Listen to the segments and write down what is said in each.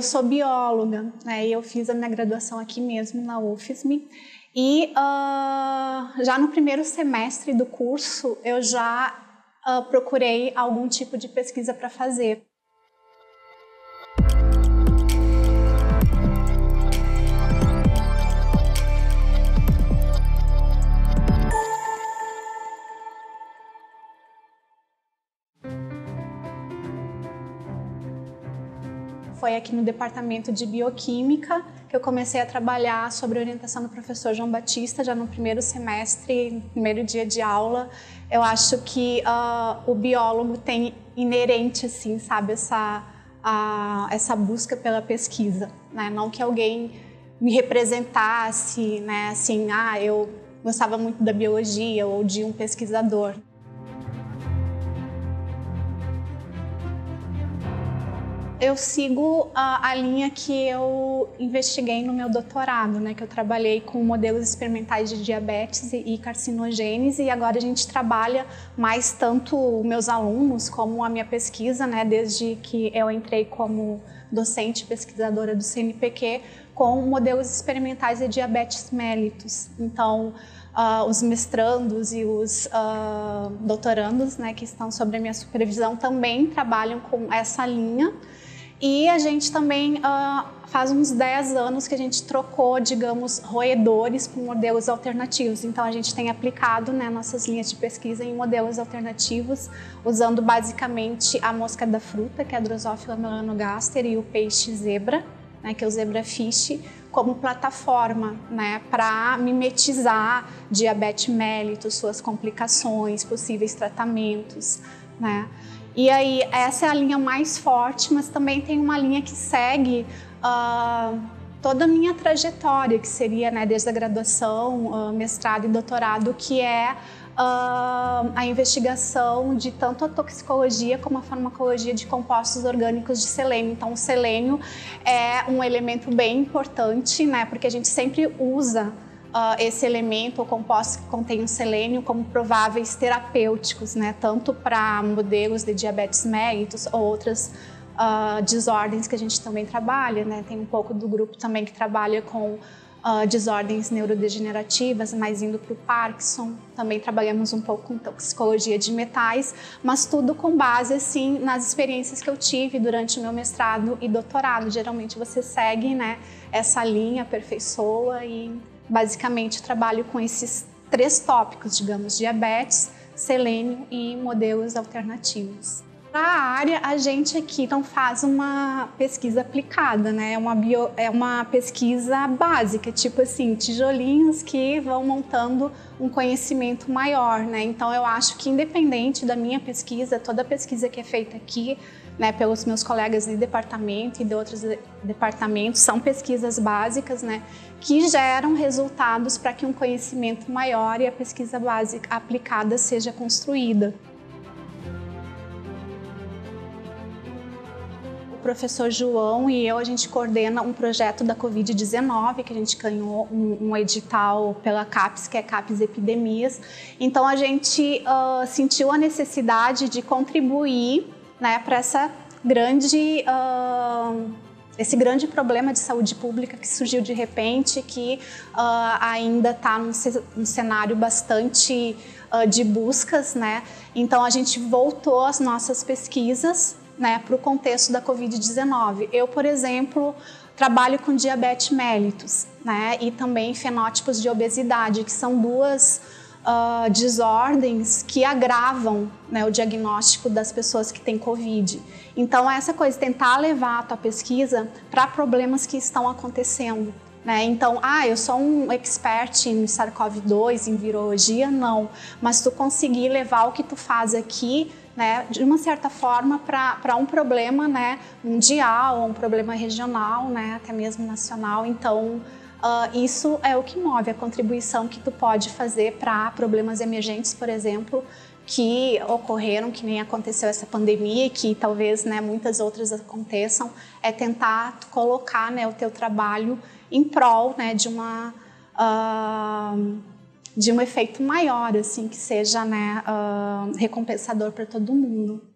Eu sou bióloga, né? E eu fiz a minha graduação aqui mesmo na UFSM. E uh, já no primeiro semestre do curso eu já uh, procurei algum tipo de pesquisa para fazer. Foi aqui no departamento de bioquímica que eu comecei a trabalhar sobre a orientação do professor João Batista já no primeiro semestre, no primeiro dia de aula. Eu acho que uh, o biólogo tem inerente, assim, sabe, essa, uh, essa busca pela pesquisa, né? Não que alguém me representasse, né, assim, ah, eu gostava muito da biologia ou de um pesquisador. Eu sigo a, a, linha que eu investiguei no meu doutorado, né? Que eu trabalhei com modelos experimentais de diabetes e, e carcinogênese e agora a gente trabalha mais tanto meus alunos como a minha pesquisa, né? Desde que eu entrei como docente pesquisadora do CNPq com modelos experimentais de diabetes mellitus. Então, uh, os mestrandos e os uh, doutorandos, né, que estão sob a minha supervisão, também trabalham com essa linha. E a gente também uh, faz uns 10 anos que a gente trocou, digamos, roedores por modelos alternativos. Então a gente tem aplicado né, nossas linhas de pesquisa em modelos alternativos, usando basicamente a mosca da fruta, que é a Drosophila melanogaster, e o peixe zebra, né, que é o zebrafish, como plataforma né, para mimetizar diabetes mellitus, suas complicações, possíveis tratamentos. Né? E aí, essa é a linha mais forte, mas também tem uma linha que segue uh, toda a minha trajetória, que seria né, desde a graduação, uh, mestrado e doutorado, que é uh, a investigação de tanto a toxicologia como a farmacologia de compostos orgânicos de selênio. Então, o selênio é um elemento bem importante, né, porque a gente sempre usa uh, esse elemento ou composto que contém o selênio como prováveis terapêuticos, né, tanto para modelos de diabetes mellitus ou outras uh, desordens que a gente também trabalha, né, tem um pouco do grupo também que trabalha com uh, desordens neurodegenerativas, mais indo para o Parkinson. Também trabalhamos um pouco com toxicologia de metais, mas tudo com base assim nas experiências que eu tive durante o meu mestrado e doutorado. Geralmente você segue, né, essa linha, aperfeiçoa e basicamente trabalho com esses três tópicos, digamos, diabetes, selênio e modelos alternativos. Na área, a gente aqui não faz uma pesquisa aplicada, né? É uma, bio, é uma pesquisa básica, tipo assim, tijolinhos que vão montando um conhecimento maior, né? Então, eu acho que independente da minha pesquisa, toda pesquisa que é feita aqui, né, pelos meus colegas de departamento e de outros departamentos, são pesquisas básicas, né, que geram resultados para que um conhecimento maior e a pesquisa básica aplicada seja construída. Professor João e eu, a gente coordena um projeto da Covid-19, que a gente ganhou um, um, edital pela CAPES, que é CAPES Epidemias. Então, a gente uh, sentiu a necessidade de contribuir né, para essa grande uh, esse grande problema de saúde pública que surgiu de repente, que uh, ainda está num, num, cenário bastante uh, de buscas, né? Então a gente voltou as nossas pesquisas, né, para o contexto da Covid-19. Eu, por exemplo, trabalho com diabetes mellitus, né, e também fenótipos de obesidade, que são duas uh, desordens que agravam né, o diagnóstico das pessoas que têm Covid. Então, essa coisa, tentar levar a tua pesquisa para problemas que estão acontecendo. Né? Então, ah, eu sou um expert em SARS-CoV-2, em virologia, não. Mas tu conseguir levar o que tu faz aqui, né, de uma certa forma, para um problema né, mundial, um problema regional, né, até mesmo nacional. Então, Uh, isso é o que move a contribuição que tu pode fazer para problemas emergentes, por exemplo, que ocorreram, que nem aconteceu essa pandemia e que talvez né, muitas outras aconteçam, é tentar colocar né, o teu trabalho em prol né, de uma uh, de um efeito maior, assim, que seja né, uh, recompensador para todo mundo.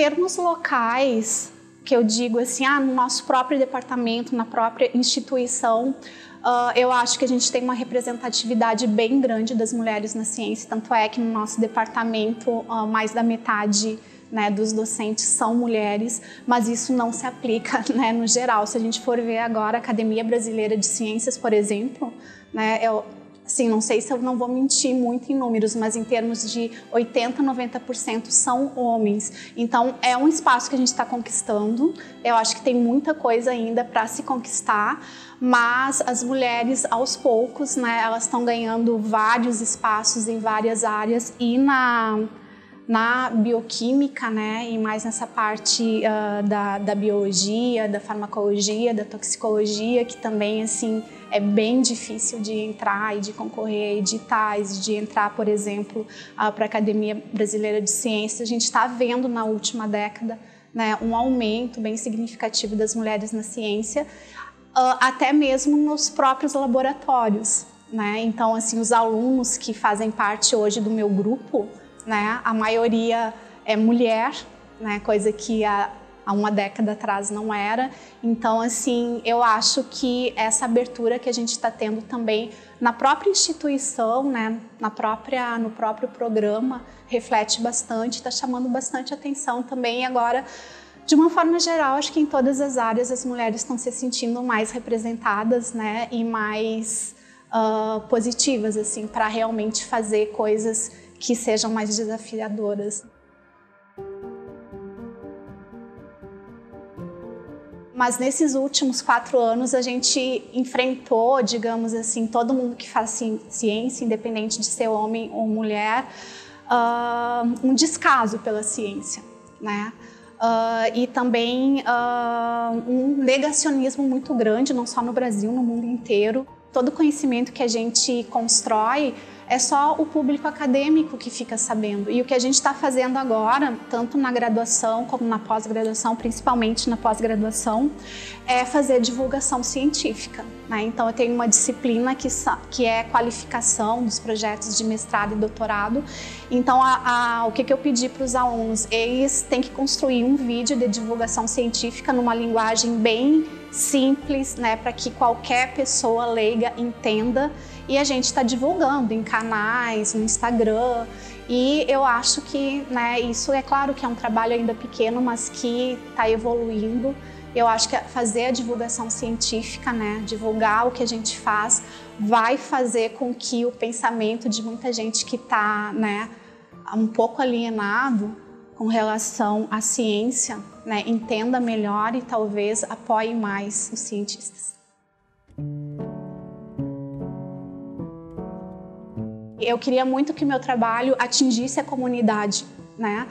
termos locais, que eu digo assim, ah, no nosso próprio departamento, na própria instituição, uh, eu acho que a gente tem uma representatividade bem grande das mulheres na ciência, tanto é que no nosso departamento uh, mais da metade né, dos docentes são mulheres, mas isso não se aplica né, no geral. Se a gente for ver agora a Academia Brasileira de Ciências, por exemplo, né, eu, Sim, não sei se eu não vou mentir muito em números, mas em termos de 80, 90% são homens. Então é um espaço que a gente está conquistando. Eu acho que tem muita coisa ainda para se conquistar, mas as mulheres aos poucos, né, elas estão ganhando vários espaços em várias áreas e na na bioquímica, né, e mais nessa parte uh, da, da biologia, da farmacologia, da toxicologia, que também, assim, é bem difícil de entrar e de concorrer editais, de entrar, por exemplo, uh, para a Academia Brasileira de Ciências. A gente está vendo na última década né, um aumento bem significativo das mulheres na ciência, uh, até mesmo nos próprios laboratórios. Né? Então, assim, os alunos que fazem parte hoje do meu grupo, né? A maioria é mulher, né? Coisa que há, há uma década atrás não era. Então, assim, eu acho que essa abertura que a gente está tendo também na própria instituição, né? Na própria, no próprio programa reflete bastante, está chamando bastante atenção também. E agora de uma forma geral, acho que em todas as áreas as mulheres estão se sentindo mais representadas, né, e mais uh, positivas, assim, para realmente fazer coisas que sejam mais desafiadoras. Mas nesses últimos quatro anos a gente enfrentou, digamos assim, todo mundo que faz ciência, independente de ser homem ou mulher, uh, um descaso pela ciência, né? Uh, e também uh, um negacionismo muito grande, não só no Brasil, no mundo inteiro. Todo conhecimento que a gente constrói é só o público acadêmico que fica sabendo. E o que a gente está fazendo agora, tanto na graduação como na pós-graduação, principalmente na pós-graduação, é fazer divulgação científica. Né? Então, eu tenho uma disciplina que, que é qualificação dos projetos de mestrado e doutorado. Então, a, a, o que, que eu pedi para os alunos? Eles têm que construir um vídeo de divulgação científica numa linguagem bem simples, né, para que qualquer pessoa leiga entenda e a gente está divulgando em canais, no Instagram. E eu acho que né, isso é claro que é um trabalho ainda pequeno, mas que está evoluindo. Eu acho que fazer a divulgação científica, né, divulgar o que a gente faz, vai fazer com que o pensamento de muita gente que está né, um pouco alienado com relação à ciência, né, entenda melhor e talvez apoie mais os cientistas. Eu queria muito que meu trabalho atingisse a comunidade, né?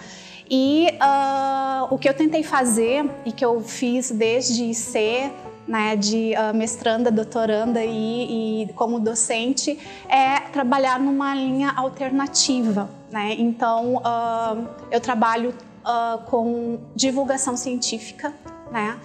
E uh, o que eu tentei fazer e que eu fiz desde ser né, de uh, mestranda, doutoranda e, e, como docente é trabalhar numa linha alternativa. Né? Então, uh, eu trabalho com divulgação científica, né?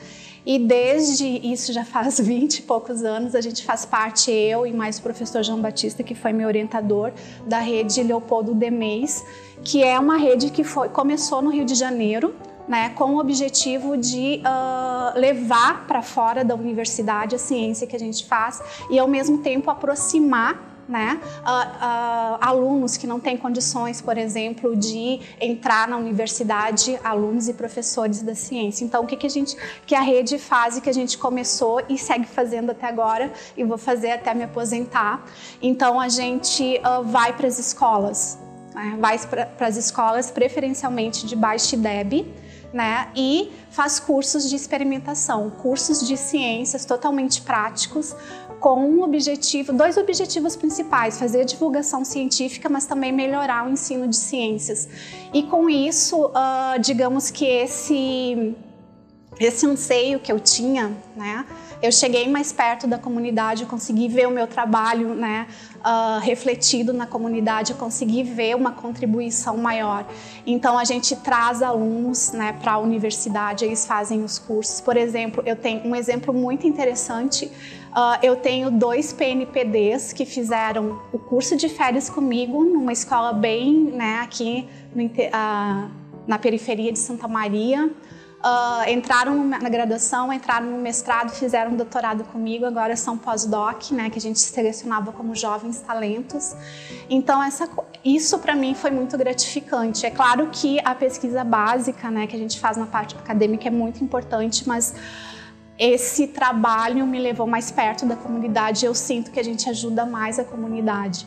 E desde isso já faz 20 e poucos anos, a gente faz parte, eu e mais o professor João Batista, que foi meu orientador, da rede Leopoldo Demeis, que é uma rede que foi, começou no Rio de Janeiro, né, com o objetivo de uh, levar para fora da universidade a ciência que a gente faz e, ao mesmo tempo, aproximar né? Uh, uh, alunos que não têm condições, por exemplo, de entrar na universidade, alunos e professores da ciência. Então, o que, que a gente, que a rede faz e que a gente começou e segue fazendo até agora e vou fazer até me aposentar. Então, a gente uh, vai para as escolas, né? vai para as escolas preferencialmente de baixa IDEB, né? E faz cursos de experimentação, cursos de ciências totalmente práticos, com um objetivo, dois objetivos principais: fazer divulgação científica, mas também melhorar o ensino de ciências. E com isso, uh, digamos que esse esse anseio que eu tinha, né? Eu cheguei mais perto da comunidade, consegui ver o meu trabalho, né, uh, refletido na comunidade, consegui ver uma contribuição maior. Então a gente traz alunos, né, para a universidade, eles fazem os cursos. Por exemplo, eu tenho um exemplo muito interessante. Uh, eu tenho dois PNPDs que fizeram o curso de férias comigo numa escola bem, né, aqui no, uh, na periferia de Santa Maria. Uh, entraram na graduação, entraram no mestrado, fizeram um doutorado comigo, agora são pós-doc, né, que a gente selecionava como jovens talentos. Então essa, isso para mim foi muito gratificante. É claro que a pesquisa básica, né, que a gente faz na parte acadêmica é muito importante, mas esse trabalho me levou mais perto da comunidade. Eu sinto que a gente ajuda mais a comunidade.